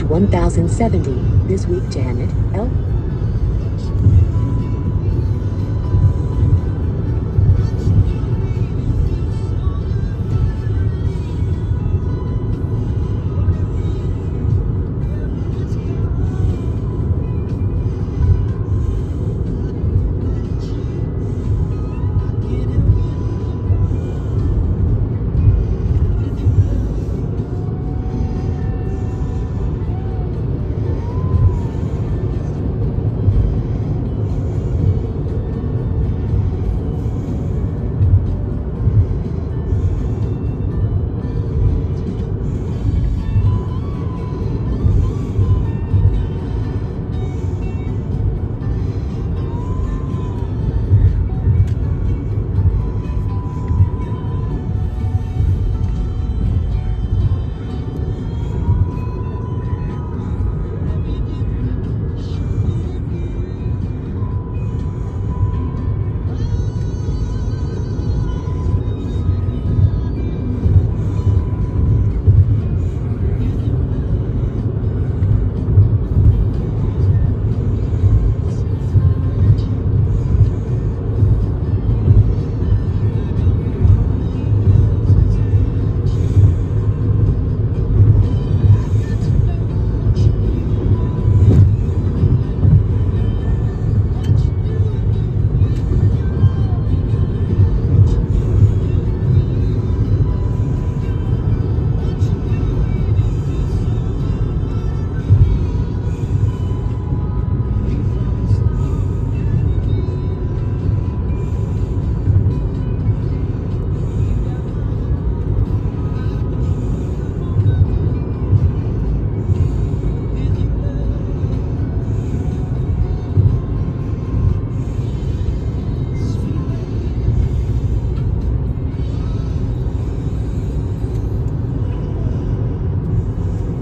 1070. This week, Janet L.